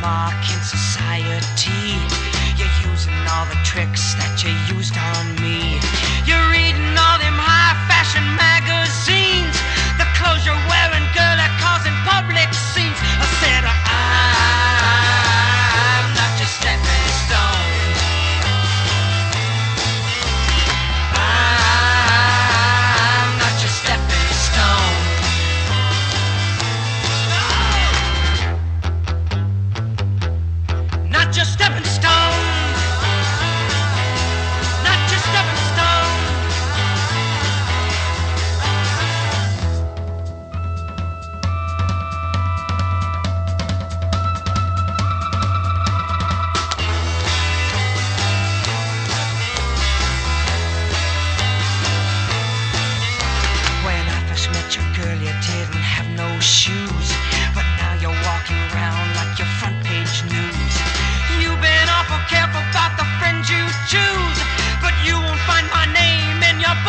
mark in society. You're using all the tricks that you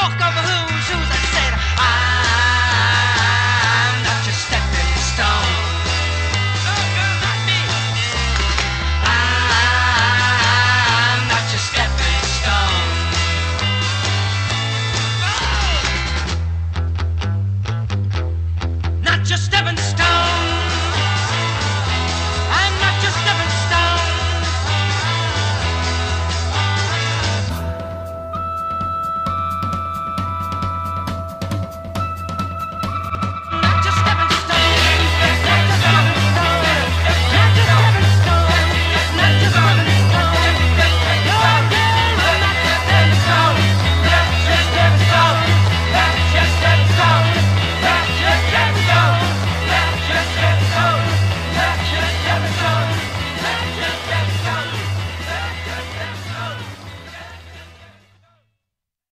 book of who's who's. I said, I'm not your stepping stone. No, not me. I'm not your stepping stone. Not your stepping stone.